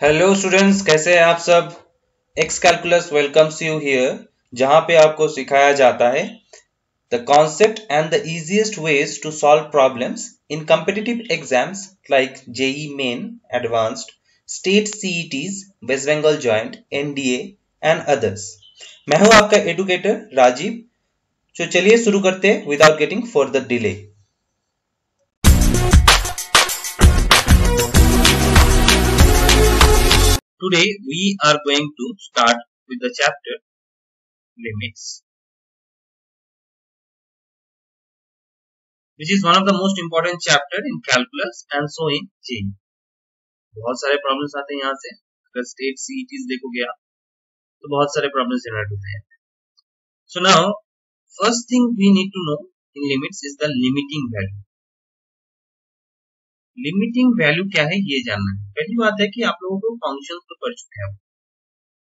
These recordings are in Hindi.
हेलो स्टूडेंट्स कैसे हैं आप सब? X calculus welcomes you here जहाँ पे आपको सिखाया जाता है the concept and the easiest ways to solve problems in competitive exams like JEE main advanced state CETs West Bengal joint NDA and others मैं हूँ आपका एडुकेटर राजीव। तो चलिए शुरू करते हैं without getting further delay Today we are going to start with the chapter limits which is one of the most important chapter in calculus and so in JEE. बहुत सारे प्रॉब्लम्स आते हैं यहाँ से अगर स्टेट सीईटीज देखोगे आप तो बहुत सारे प्रॉब्लम्स जनरेट होते हैं so now first thing we need to know in limits is the limiting value Limiting value क्या है, ये जानना है। पहली बात है कि आप लोगों को फ़ंक्शन तो पढ़ चुके हैं।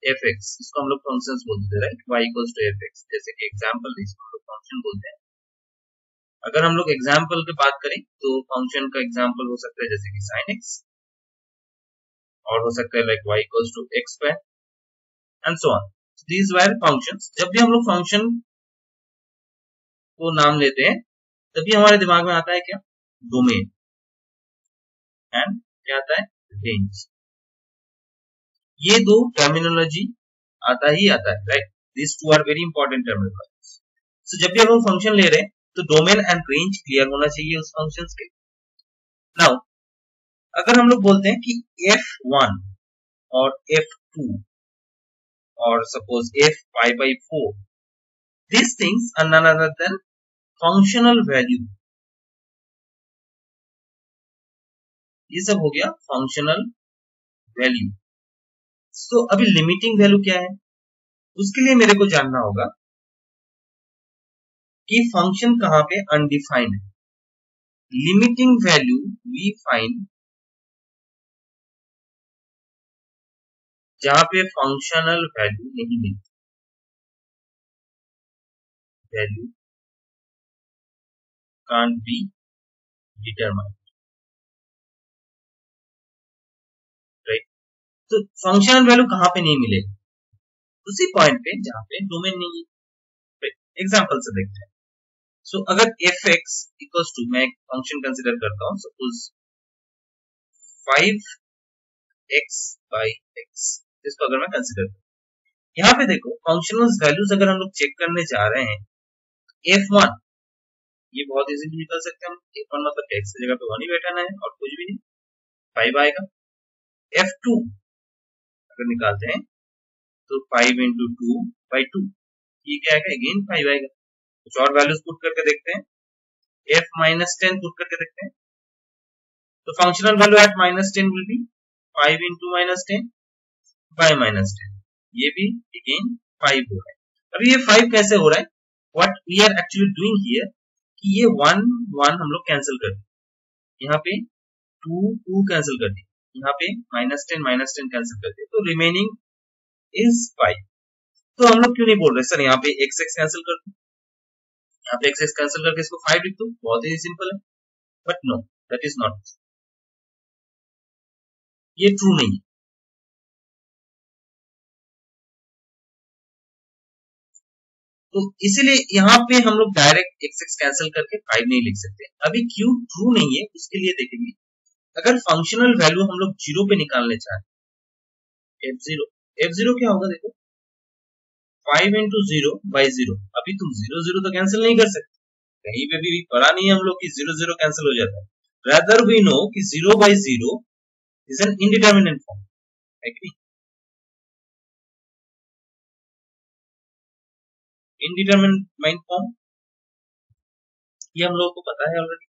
एफ़ एक्स इसको हम लोग फ़ंक्शन बोलते हैं right Y to F X जैसे कि एग्ज़ाम्पल इसको हम लोग फ़ंक्शन बोलते हैं। अगर हम लोग एग्ज़ाम्पल की बात करें तो फ़ंक्शन का एग्ज़ाम्पल हो सकता है जैसे कि साइन एक्स और हो सकता है like Y to X square and so on these are function जब भी हम लोग फ़ंक्शन को नाम लेते हैं, तभी हमारे दिमाग में आता है क्या? डोमेन एंड क्या आता है? रेंज ये दो टर्मिनोलॉजी आता ही आता है right this two are very important terminology so जब भी हम फ़ंक्शन ले रहे हैं तो डोमेन एंड रेंज क्लियर होना चाहिए उस फ़ंक्शन के। नाउ अगर हम लोग बोलते हैं कि f1 और f2 और suppose f5 by 4 these things are none other than functional value. ये सब हो गया फंक्शनल वैल्यू तो अभी लिमिटिंग वैल्यू क्या है? उसके लिए मेरे को जानना होगा कि फ़ंक्शन कहाँ पे अनडिफाइंड है। लिमिटिंग वैल्यू वी फाइंड जहाँ पे फंक्शनल वैल्यू नहीं मिलती। वैल्यू कांट बी डिटरमाइंड तो फंक्शनल वैल्यू कहाँ पे नहीं मिलेगी? उसी पॉइंट पे जहाँ पे डोमेन नहीं है। एग्जांपल से देखते हैं। सो so, अगर एफ़ एक्स इक्वल्स टू मैं फ़ंक्शन कंसिडर करता हूँ suppose five X by X इसको अगर मैं कंसिडर करूँ। यहाँ पे देखो फंक्शनल वैल्यूज़ अगर हम लोग चेक करने जा रहे हैं एफ़ वन ये बहुत इजीली निकल सकते हैं। हम एफ़ वन मतलब एक्स की जगह पे वन ही बैठाना है और कुछ भी नहीं। फाइव आएगा। एफ़ टू अगर निकालते हैं तो five into two by two ये क्या आएगा? अगेन फाइव आएगा। कुछ और वैल्यूज़ पुट करके देखते हैं। एफ़ माइनस टेन पुट करके देखते हैं। तो functional value at minus ten will be five into minus ten by minus ten ये भी अगेन फाइव हो रहा है। अभी ये फाइव कैसे हो रहा है? What we are actually doing here कि ये वन वन हम लोग कैंसिल कर दिए। यहाँ पे टू टू कैंसिल कर दिए। यहाँ पे minus ten minus ten cancel करते तो रिमेनिंग इज़ फाइव तो हम लोग क्यों नहीं बोल रहे? सर, यहाँ पे एक्स एक्स कैंसिल कर दो। यहाँ पे एक्स एक्स कैंसिल करके इसको फाइव लिख दो। बहुत ही सिंपल है। But no that is not ये ट्रू नहीं है। तो इसीलिए यहाँ पे हम लोग डायरेक्ट एक्स एक्स कैंसिल करके फाइव नहीं लिख सकते। अभी क्यू ट्रू नहीं है, उसके लिए देखेंगे। अगर फंक्शनल वैल्यू हम लोग ज़ीरो पे निकालने चाहें एफ़ ज़ीरो एफ़ ज़ीरो क्या होगा देखो? Five into zero by zero अभी तुम ज़ीरो ज़ीरो तो कैंसिल नहीं कर सकते। कहीं पे भी पढ़ा नहीं हम लोग कि ज़ीरो ज़ीरो कैंसिल हो जाता है। रादर वी नो कि zero by zero is an indeterminate form कि इनडिटर्मिनेंट फॉर्म ये हम लोगों को पता है ऑलरेडी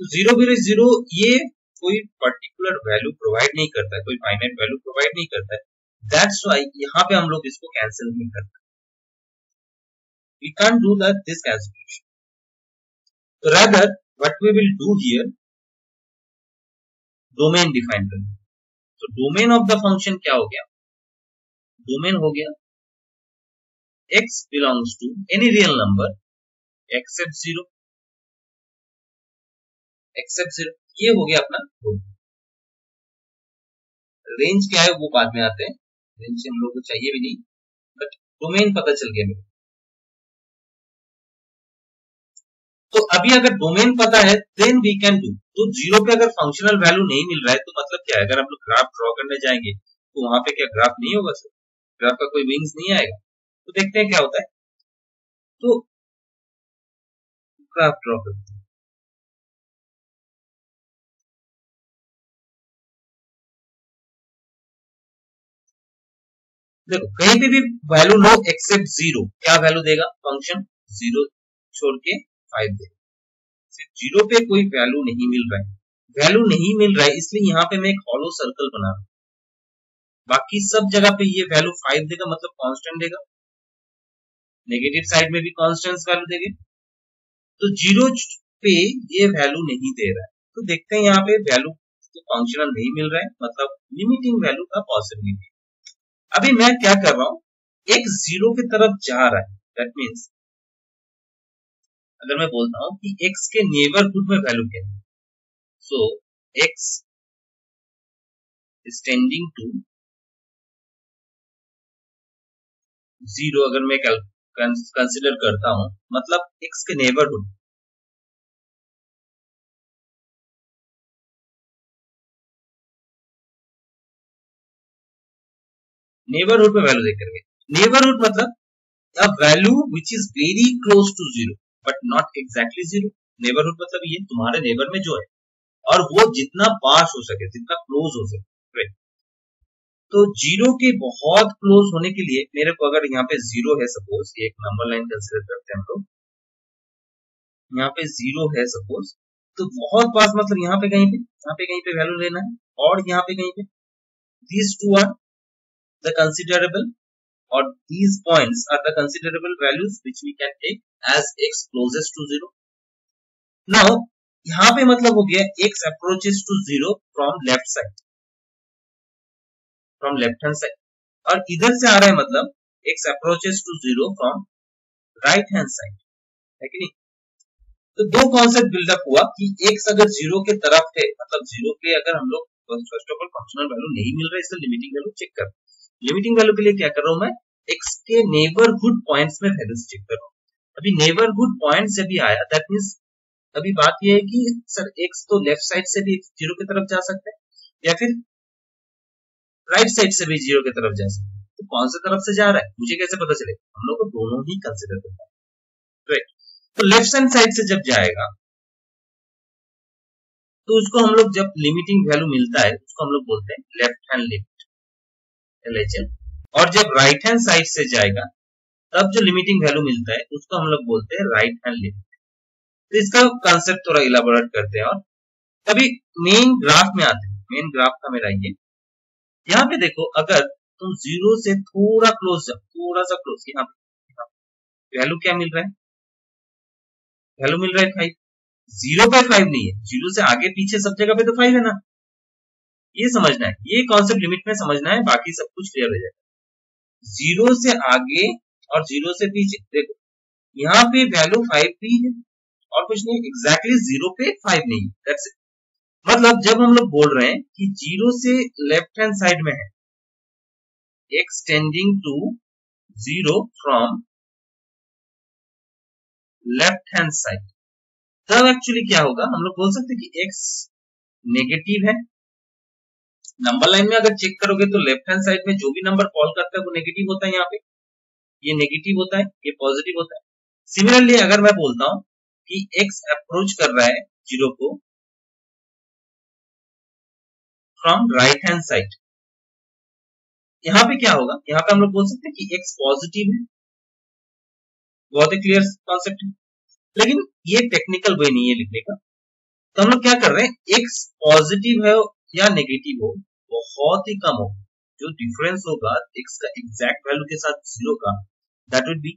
तो ज़ीरो ज़ीरो ये कोई पर्टिकुलर वैल्यू प्रोवाइड नहीं करता है कोई फाइनेट वैल्यू प्रोवाइड नहीं करता है दैट्स वाई यहाँ पे हम लोग इसको कैंसिल नहीं करते। We can do that this cancellation तो rather what we will do here domain define करेंगे तो डोमेन ऑफ़ द फ़ंक्शन क्या हो गया? डोमेन हो गया। X belongs to any real number except zero except zero ये हो गया अपना रेंज क्या है वो बाद में आते हैं। रेंज से हम लोग को चाहिए भी नहीं बट डोमेन पता चल गया मेरे तो अभी अगर डोमेन पता है देन वी कैन डू तो ज़ीरो पे अगर फंक्शनल वैल्यू नहीं मिल रहा है तो मतलब क्या है? अगर हम लोग ग्राफ ड्रॉ करने जाएँगे तो वहाँ पे क्या ग्राफ नहीं होगा सर ग्राफ का कोई विंग्स नहीं आएगा। तो देखते हैं क्या होता है। तो ग्राफ ड्रॉ करते हैं। देखो, कहीं पे भी वैल्यू नो एक्सेप्ट ज़ीरो क्या वैल्यू देगा? फ़ंक्शन ज़ीरो छोड़ के फाइव देगा। सिर्फ़ ज़ीरो पे कोई वैल्यू नहीं मिल रहा है। वैल्यू नहीं मिल रहा है, इसलिए यहाँ पे मैं एक हॉलो सर्कल बना रहा हूँ। बाकी सब जगह पे ये वैल्यू फाइव देगा मतलब कांस्टेंट देगा। नेगेटिव साइड में भी कांस्टेंट वैल्यू देंगे। तो ज़ीरो पे ये वैल्यू नहीं दे रहा है। तो देखते हैं यहाँ पे वैल्यू तो फंक्शनल नहीं मिल रहा है मतलब लिमिटिंग वैल्यू का पॉसिबिलिटी अभी मैं क्या कर रहा हूँ? एक ज़ीरो की तरफ़ जा रहा है। दैट मीन्स अगर मैं बोलता हूँ कि एक्स के नेबरहुड में वैल्यू क्या है? So x tending to zero अगर मैं कंसिडर करता हूँ मतलब एक्स के नेबरहुड नेबरहुड में वैल्यू देख करके नेबरहुड मतलब a value which is very close to zero but not exactly zero neighbourhood मतलब ये तुम्हारे नेबर में जो है और वो जितना पास हो सके जितना क्लोज हो सके तो ज़ीरो के बहुत क्लोज होने के लिए मेरे को अगर यहाँ पे ज़ीरो है सपोज़ एक नंबर लाइन कंसिडर करते हैं हम लोग। यहाँ पे ज़ीरो है सपोज़ तो बहुत पास मतलब यहाँ पे कहीं पे, यहाँ पे कहीं पे वैल्यू लेना है, और यहाँ पे कहीं पे। These two are the considerable or these points are the considerable values which we can take as x closest to zero. Now यहाँ पे मतलब हो गया x approaches to zero from left side from left hand side और इधर से आ रहा है मतलब x approaches to zero from right hand side है कि नहीं तो दो कॉन्सेप्ट बिल्डअप हुआ कि x अगर ज़ीरो के तरफ़ है मतलब ज़ीरो पे अगर हम लोग first of all functional value नहीं मिल रहा है इसलिए लिमिटिंग वैल्यू चेक कर लिमिटिंग वैल्यू के लिए क्या कर रहा हूँ मैं? एक्स के नेबरहुड पॉइंट्स में वैल्यूज़ चेक कर रहा हूँ। अभी नेबरहुड पॉइंट से भी आया दैट मीन्स अभी बात यह है कि सर एक्स तो लेफ़्ट साइड से भी ज़ीरो की तरफ़ जा सकते हैं, या फिर राइट साइड से भी ज़ीरो की तरफ़ जा सकते हैं। तो कौन सी तरफ़ से जा रहा है? मुझे कैसे पता चले हम लोग को दोनों ही कंसिडर करना है। राइट तो लेफ़्ट हैंड साइड से जब जाएगा तो उसको हम लोग जब लिमिटिंग वैल्यू मिलता है, उसको हम लोग बोलते हैं लेफ़्ट हैंड लिमिट एल और जब राइट हैंड साइड से जाएगा, तब जो लिमिटिंग वैल्यू मिलता है, उसको हम लोग बोलते हैं राइट हैंड लिमिट तो इसका कंसेप्ट थोड़ा इलाबोरेट करते हैं और अभी मेन ग्राफ में आते हैं। मेन ग्राफ का मेरा ये यहाँ पे देखो, अगर तुम ज़ीरो से थोड़ा क्लोज जाओ, थोड़ा सा क्लोज यहाँ पे वैल्यू क्या मिल रहा है? वैल्यू मिल रहा है फाइव ज़ीरो पे फाइव नहीं है। ज़ीरो से आगे पीछे सब जगह पे तो फाइव है ना। ये समझना है, ये कॉन्सेप्ट लिमिट में समझना है, बाकी सब कुछ क्लियर हो जाएगा। ज़ीरो से आगे और ज़ीरो से पीछे, देखो, यहाँ पे वैल्यू फाइव भी है और कुछ नहीं एग्जैक्टली ज़ीरो पे फाइव नहीं इट मतलब जब हम लोग बोल रहे हैं कि ज़ीरो से लेफ़्ट हैंड साइड में है extending to zero from left hand side तब एक्चुअली क्या होगा? हम लोग बोल सकते हैं कि एक्स नेगेटिव है नंबर लाइन में अगर चेक करोगे तो लेफ़्ट हैंड साइड में जो भी नंबर कॉल करता है, वो नेगेटिव होता है यहाँ पे। ये नेगेटिव होता है, ये पॉजिटिव होता है। सिमिलरली अगर मैं बोलता हूँ कि एक्स अप्रोच कर रहा है ज़ीरो को फ्रॉम राइट हैंड साइड यहाँ पे क्या होगा? यहाँ पे हम लोग बोल सकते हैं कि एक्स पॉजिटिव है। बहुत ही क्लियर कॉन्सेप्ट है। लेकिन ये टेक्निकल वे नहीं है लिखने का। तो हम लोग क्या कर रहे हैं? एक्स पॉजिटिव है या नेगेटिव हो। बहुत ही कम हो। जो डिफरेंस होगा एक्स का एग्जैक्ट वैल्यू के साथ ज़ीरो का that would be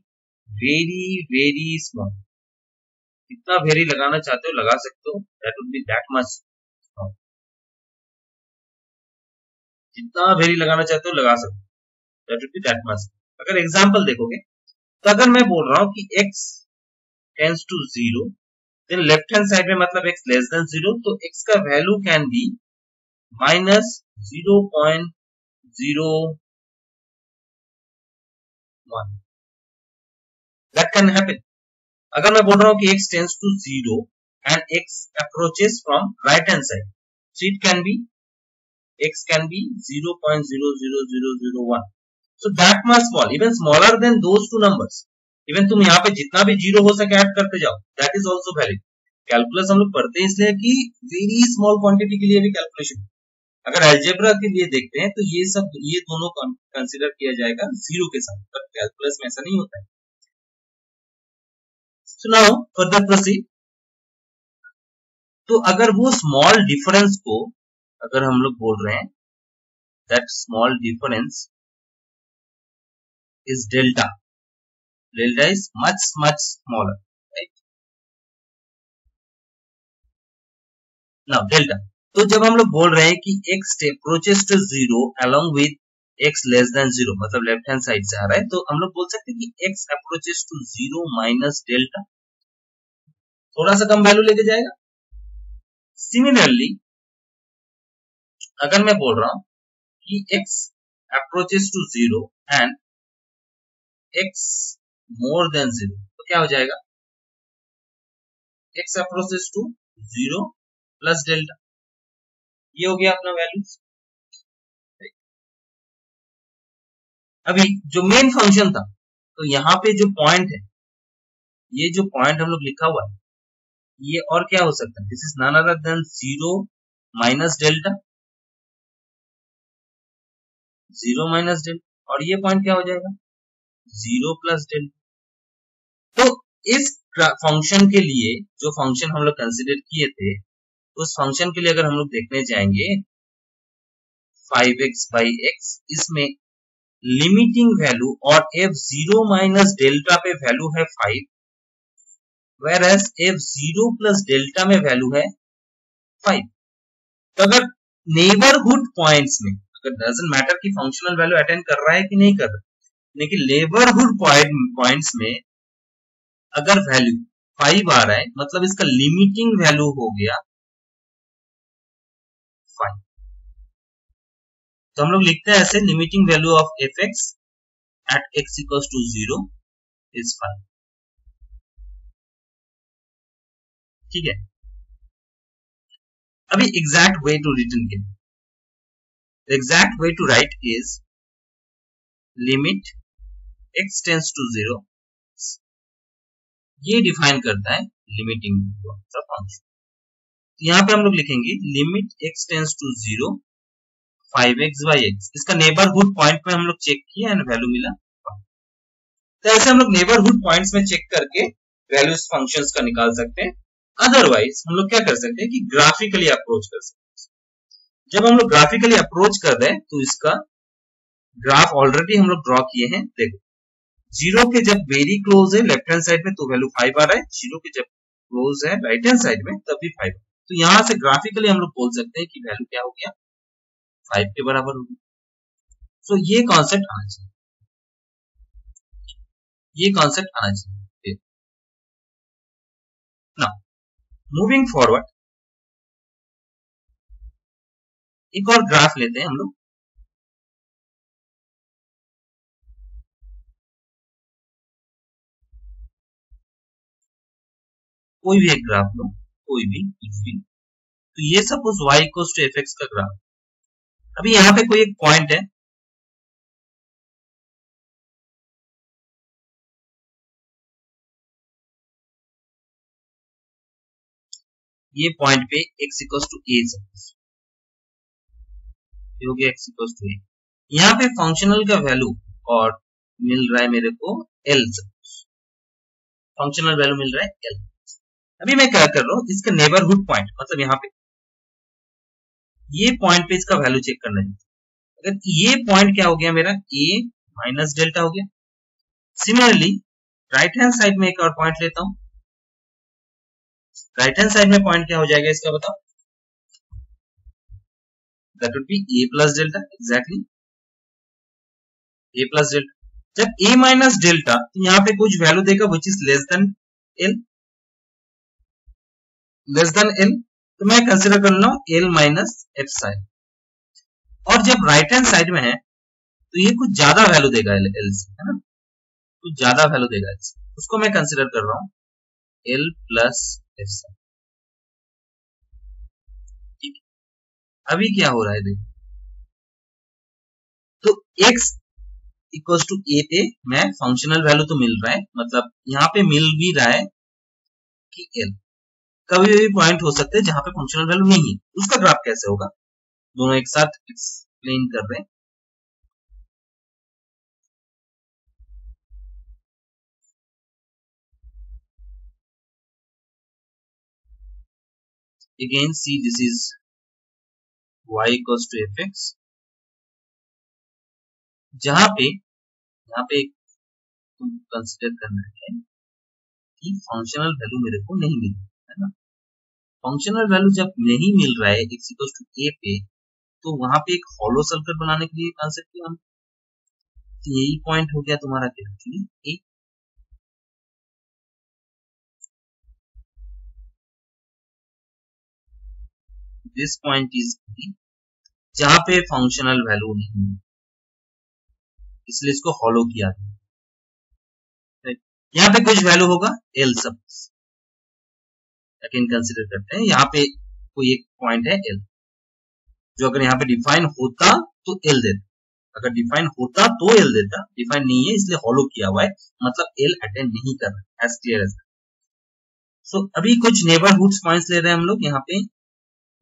very very small कितना वेरी लगाना चाहते हो, लगा सकते हो that would be that much जितना वेरी लगाना चाहते हो, लगा सकते हो that would be that much अगर एग्जांपल देखोगे तो अगर मैं बोल रहा हूँ कि x tends to zero then left hand side में मतलब x लेस देन ज़ीरो तो x का value can be minus zero point zero one. That can happen अगर मैं बोल रहा हूँ कि x tends to zero and x approaches from right hand side so it can be, x can be 0.00001 so that must fall. Even smaller than those two numbers even तुम यहाँ पे जितना भी ज़ीरो हो सके ऐड करते जाओ that is also valid calculus हम लोग पढ़ते हैं इसलिए कि वेरी स्मॉल क्वांटिटी के लिए भी कैलकुलेशन अगर एल्जेब्रा के लिए देखते हैं तो ये सब, ये दोनों कंसिडर किया जाएगा ज़ीरो के साथ, पर कैलकुलस में ऐसा नहीं होता है। सो नाउ फर्दर प्रोसीड तो अगर वो स्मॉल डिफरेंस को, अगर हम लोग बोल रहे हैं that small difference is delta delta is much much smaller right now delta तो जब हम लोग बोल रहे हैं कि x approaches to zero along with x less than zero मतलब लेफ़्ट हैंड साइड से आ रहा है तो हम लोग बोल सकते हैं कि x approaches to zero minus delta थोड़ा सा कम वैल्यू लेके जाएगा। सिमिलरली अगर मैं बोल रहा हूँ कि x approaches to zero and x more than zero तो क्या हो जाएगा? x approaches to zero plus delta ये हो गया अपना वैल्यू अभी जो मेन फ़ंक्शन था तो यहाँ पे जो पॉइंट है, ये जो पॉइंट हम लोग लिखा हुआ है, ये और क्या हो सकता है? This is none other than zero minus delta zero minus delta और ये पॉइंट क्या हो जाएगा? ज़ीरो प्लस डेल्टा तो इस फ़ंक्शन के लिए जो फ़ंक्शन हम लोग कंसिडर किए थे उस फ़ंक्शन के लिए अगर हम लोग देखने जाएँगे फाइव एक्स बाई एक्स इसमें लिमिटिंग वैल्यू और एफ़ ज़ीरो माइनस डेल्टा पे वैल्यू है five whereas f zero plus delta में वैल्यू है फाइव तो अगर नेबरहुड पॉइंट्स में, अगर डजेंट मैटर की फंक्शनल वैल्यू अटेंड कर रहा है कि नहीं कर रहा लेकिन लेबरहुड पॉइंट्स में अगर वैल्यू फाइव आ रहा है मतलब इसका लिमिटिंग वैल्यू हो गया फाइव तो हम लोग लिखते हैं ऐसे limiting value of f x at x equal to zero is five ठीक है? अभी एग्जैक्ट वे टू रिटर्न के exact way to write is limit x tends to zero ये डिफाइन करता है लिमिटिंग फ़ंक्शन यहाँ पे हम लोग लिखेंगे limit x tends to zero five x by x इसका नेबरहुड पॉइंट में हम लोग चेक किया एंड वैल्यू मिला। तो ऐसे हम लोग नेबरहुड पॉइंट्स में चेक करके वैल्यूज़ फ़ंक्शंस का निकाल सकते हैं। अदरवाइज़ हम लोग क्या कर सकते हैं कि ग्राफिकली अप्रोच कर सकते हैं। जब हम लोग ग्राफिकली अप्रोच कर रहे हैं तो इसका ग्राफ ऑलरेडी हम लोग ड्रॉ किए हैं। देखो ज़ीरो के जब वेरी क्लोज है लेफ़्ट हैंड साइड में तो वैल्यू फाइव आ रहा है ज़ीरो के जब क्लोज है राइट हैंड साइड में, तब भी फाइव तो यहाँ से ग्राफिकली हम लोग बोल सकते हैं कि वैल्यू क्या हो गया? फाइव के बराबर होगी। सो ये कॉन्सेप्ट आना चाहिए। ये कॉन्सेप्ट आना चाहिए। ना मूविंग फॉरवर्ड एक और ग्राफ लेते हैं हम लोग। कोई भी एक ग्राफ लो। कोई भी कुछ भी तो ये suppose y equals to f x का ग्राफ अभी यहाँ पे कोई एक पॉइंट है। ये पॉइंट पे x equals to a suppose हो गया एक्स इक्वल टू ए यहाँ पे फंक्शनल का वैल्यू और मिल रहा है मेरे को एल फंक्शनल वैल्यू मिल रहा है एल अभी मैं क्या कर रहा हूँ इसका नेबरहुड पॉइंट मतलब यहाँ पे, ये पॉइंट पे इसका वैल्यू चेक करना है। अगर ये पॉइंट क्या हो गया मेरा ए माइनस डेल्टा हो गया। सिमिलरली राइट हैंड साइड में एक और पॉइंट लेता हूँ। राइट हैंड साइड में पॉइंट क्या हो जाएगा इसका बताओ? That would be a plus delta exactly a plus delta जब ए माइनस डेल्टा तो यहाँ पे कुछ वैल्यू देगा which is less than L less than L तो मैं कंसिडर कर लो एल माइनस एफ़ साइन और जब राइट हैंड साइड में है तो ये कुछ ज़्यादा वैल्यू देगा एल, एल से है ना? कुछ ज़्यादा वैल्यू देगा एल से। उसको मैं कंसिडर कर रहा हूँ एल प्लस एफ़ से ठीक अभी क्या हो रहा है देखो। तो x इक्वल टू ए पे मैं फंक्शनल वैल्यू तो मिल रहा है मतलब यहाँ पे मिल भी रहा है कि एल कभी भी पॉइंट हो सकते हैं जहाँ पे फंक्शनल वैल्यू नहीं है। उसका ग्राफ कैसे होगा? दोनों एक साथ एक्सप्लेन कर रहे हैं। Again, see, this is y equals to fx. जहाँ पे यहाँ पे कंसिडर करना है कि फंक्शनल वैल्यू मेरे को नहीं मिली, है ना? फंक्शनल वैल्यू जब नहीं मिल रहा है एक्स इक्वल टू ए पे तो वहाँ पे एक हॉलो सर्कल बनाने के लिए कंसेप्ट किया हम तो यही पॉइंट हो गया तुम्हारा क्या? Actually a this point is जहाँ पे फंक्शनल वैल्यू नहीं है। इसलिए इसको हॉलो किया गया। यहाँ पे कुछ वैल्यू होगा एल सब सेकेंड कंसिडर करते हैं। यहाँ पे कोई एक पॉइंट है एल जो अगर यहाँ पे डिफाइन होता तो एल देता। अगर डिफाइन होता तो एल देता। डिफाइन नहीं है, इसलिए हॉलो किया हुआ है। मतलब एल अटेंड नहीं कर रहा एज क्लियर एज सो अभी कुछ नेबरहुड पॉइंट्स ले रहे हैं हम लोग यहाँ पे।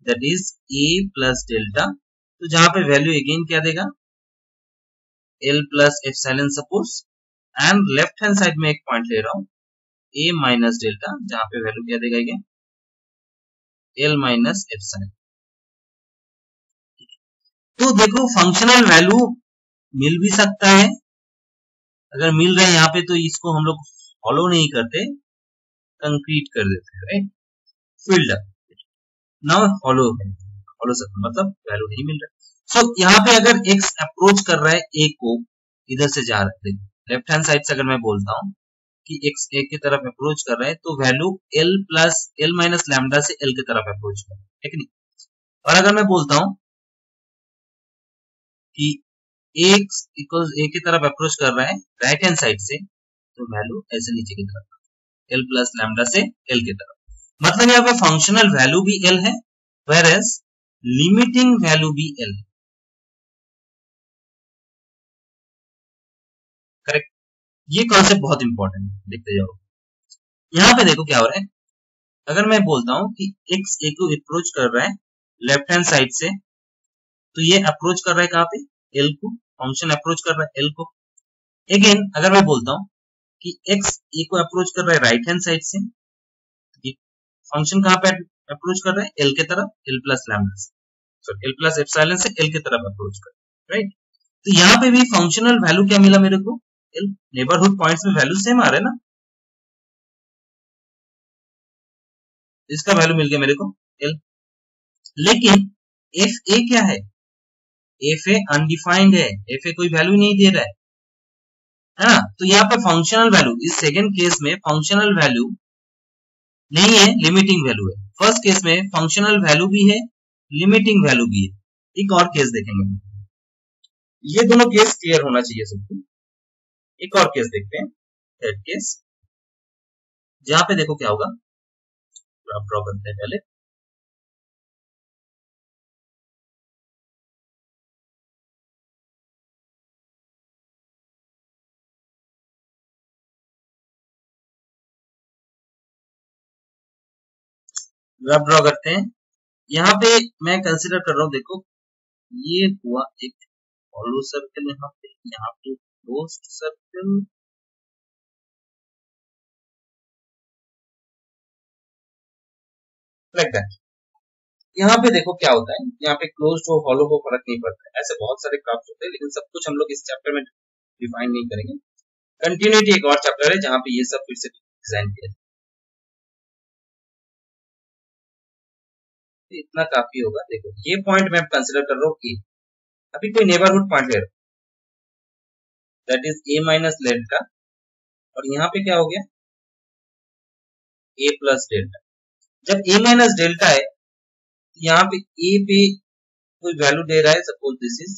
That is a plus delta तो जहाँ पे वैल्यू अगेन क्या देगा? L plus f suppose and left hand side में एक पॉइंट ले रहा हूँ। ए माइनस डेल्टा जहाँ पे वैल्यू क्या देगा अगेन एल माइनस एफ़ तो देखो फंक्शनल वैल्यू मिल भी सकता है। अगर मिल रहे हैं यहाँ पे तो इसको हम लोग फॉलो नहीं करते। कंक्रीट कर देते हैं right field now follow follow सकते मतलब वैल्यू नहीं मिल रहा। सो so, यहाँ पे अगर एक्स अप्रोच कर रहा है ए को इधर से जा रहा है। लेफ़्ट हैंड साइड से अगर मैं बोलता हूँ कि x, a की तरफ़ अप्रोच कर रहा है तो value l plus L minus lambda से l की तरफ़ अप्रोच कर रहा है, ठीक नहीं? और अगर मैं बोलता हूँ कि x इक्वल a की तरफ़ अप्रोच कर रहा है राइट हैंड साइड से तो वैल्यू ऐसे नीचे की तरफ़ l प्लस लैमडा से l की तरफ़। मतलब यहाँ पे फंक्शनल वैल्यू भी एल है वेर एज लिमिटिंग वैल्यू भी एल है। ये कॉन्सेप्ट बहुत इंपॉर्टेंट है, देखते जाओ। यहाँ पे देखो क्या हो रहा है। अगर मैं बोलता हूँ कि एक्स ए को अप्रोच कर रहा है लेफ़्ट हैंड साइड से तो ये अप्रोच कर रहा है कहाँ पे? एल को फ़ंक्शन अप्रोच कर रहा है एल को। अगेन अगर मैं बोलता हूँ कि एक्स ए को अप्रोच कर रहा है राइट हैंड साइड से फ़ंक्शन कहाँ पे अप्रोच कर रहे हैं? एल के तरफ़ L plus lambda so. L plus epsilon से एल के तरफ़ अप्रोच कर राइट तो यहाँ पे भी फंक्शनल वैल्यू क्या मिला मेरे को? नेबरहुड पॉइंट्स में वैल्यू सेम आ रहे हैं ना? इसका वैल्यू मिल गया मेरे को एल लेकिन एफ़ ए क्या है? एफ़ ए अनडिफाइंड है एफ़ ए कोई वैल्यू नहीं दे रहा है। है ना? तो यहाँ पर फंक्शनल वैल्यू इस सेकेंड केस में फंक्शनल वैल्यू नहीं है लिमिटिंग वैल्यू है। फ़र्स्ट केस में फंक्शनल वैल्यू भी है लिमिटिंग वैल्यू भी है। एक और केस देखेंगे। ये दोनों केस क्लियर होना चाहिए सबको। एक और केस देखते हैं। थर्ड केस जहाँ पे देखो क्या होगा। आप ड्रॉ करते हैं पहले। रब ड्रॉ करते हैं। यहाँ पे मैं कंसिडर कर रहा हूँ, देखो, ये हुआ एक हॉलो सर्कल यहाँ पे यहाँ पे। क्लोज्ड सर्कल लाइक दैट यहाँ पे देखो क्या होता है, यहाँ पे क्लोज हो हॉलो हो फ़र्क नहीं पड़ता है। ऐसे बहुत सारे क्राफ्ट होते हैं, लेकिन सब कुछ हम लोग इस चैप्टर में डिफाइन नहीं करेंगे। कंटिन्यूटी एक और चैप्टर है, जहाँ पे ये सब फिर से डिज़ाइन किया तो इतना काफ़ी होगा। देखो, ये पॉइंट मैं कंसिडर कर रहा हूँ ए अभी कोई नेबरहुड पॉइंट ले रहा that is a minus delta और यहाँ पे क्या हो गया? ए प्लस डेल्टा जब ए माइनस डेल्टा है तो यहाँ पे ए पे कोई वैल्यू दे रहा है suppose this is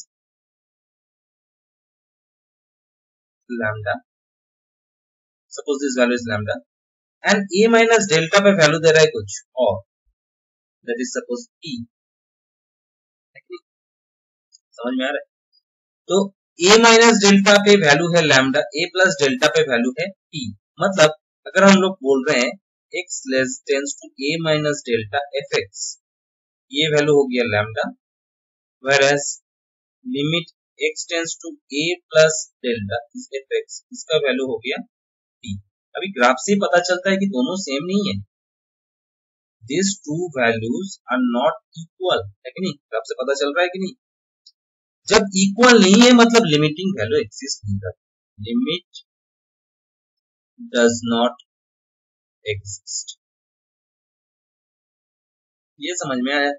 lambda suppose this value is lambda and a minus delta पे वैल्यू दे रहा है कुछ और। दैट इज़ सपोज़ पी समझ में आ रहा है? तो ए माइनस डेल्टा पे वैल्यू है लैमडा ए प्लस डेल्टा पे वैल्यू है पी मतलब अगर हम लोग बोल रहे हैं x less tends to a minus delta f x ये वैल्यू हो गया lambda as limit x tends to a plus delta f x इसका वैल्यू हो गया पी अभी ग्राफ से पता चलता है कि दोनों सेम नहीं है। This two values are not equal है कि नहीं? ग्राफ से पता चल रहा है कि नहीं? जब इक्वल नहीं है मतलब लिमिटिंग वैल्यू एक्सिस्ट नहीं करती लिमिट डज नॉट एग्जिस्ट ये समझ में आया?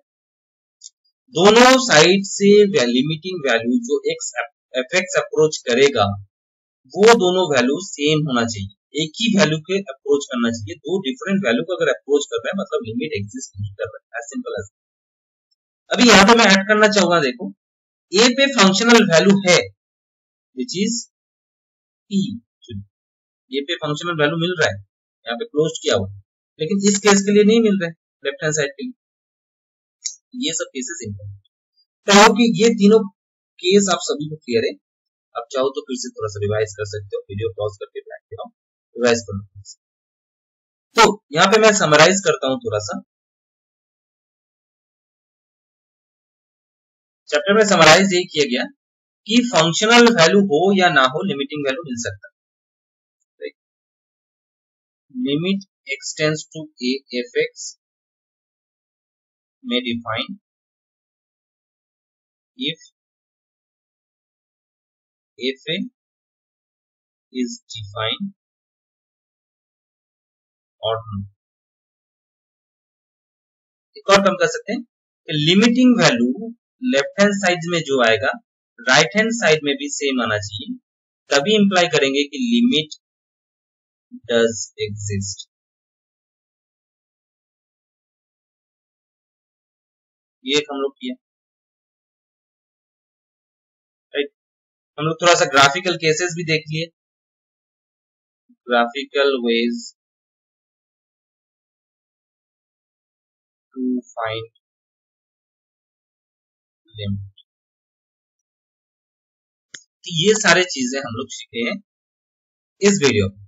दोनों साइड से लिमिटिंग वैल्यू जो एक्स एफेक्ट अप्रोच करेगा, वो दोनों वैल्यू सेम होना चाहिए। एक ही वैल्यू के अप्रोच करना चाहिए। दो डिफरेंट वैल्यू को अगर अप्रोच कर रहे हैं मतलब लिमिट एग्जिस्ट नहीं कर रहा है। सिंपल एज अभी यहाँ पे मैं ऐड करना चाहूँगा, देखो। ए पे फंक्शनल वैल्यू है विच इज़ पी ए पे फंक्शनल वैल्यू मिल रहा है, यहाँ पे क्लोज किया हुआ लेकिन इस केस के लिए नहीं मिल रहा है लेफ़्ट हैंड साइड के लिए। ये सब केसेस इंपॉर्टेंट तो कि ये तीनों केस आप सभी को क्लियर है। आप चाहो तो फिर से थोड़ा सा रिवाइज कर सकते हो वीडियो पॉज करके बैठ के रिवाइज कर लो तो यहाँ पे मैं समराइज करता हूँ थोड़ा सा। चैप्टर में समराइज यही किया गया कि फंक्शनल वैल्यू हो या ना हो लिमिटिंग वैल्यू मिल सकता limit x tends to a f x में define if f a is define और एक और कम कर सकते हैं limiting value left hand side में जो आएगा राइट हैंड साइड में भी सेम आना चाहिए। तभी इंप्लाई करेंगे कि लिमिट डज एग्जिस्ट ये हम लोग किया। राइट हम लोग थोड़ा सा ग्राफिकल केसेस भी देख लिए। Graphical ways to find limit तो ये सारे चीज़ें हम लोग सीखे हैं इस वीडियो में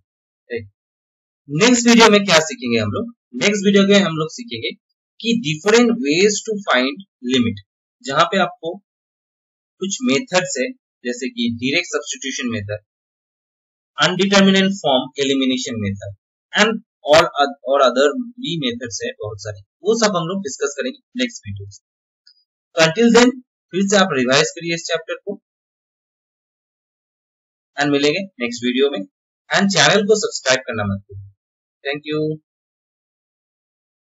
नेक्स्ट वीडियो में क्या सीखेंगे हम लोग? नेक्स्ट वीडियो में हम लोग सीखेंगे कि different ways to find limit जहाँ पे आपको कुछ मेथड्स है, जैसे कि direct substitution method indeterminate form elimination method and और और अदर भी मेथड्स है बहुत सारे। वो सब हम लोग डिस्कस करेंगे नेक्स्ट वीडियो तो अंटिल देन फिर से आप रिवाइज करिए इस चैप्टर को। एंड मिलेंगे नेक्स्ट वीडियो में। एंड चैनल को सब्सक्राइब करना मत भूलिए। Thank you